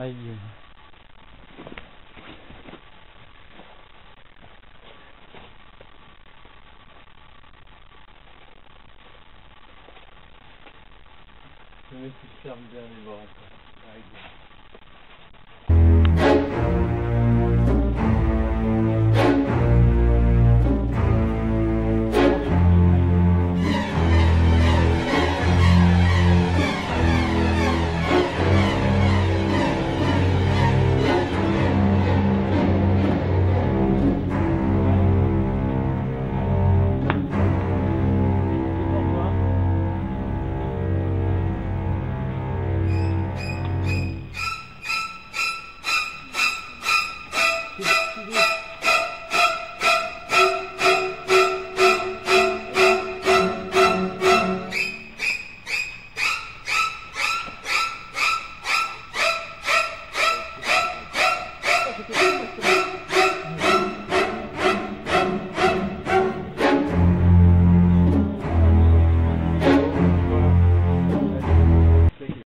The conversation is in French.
Aïe. Le mec qui ferme bien les bras. Aïe.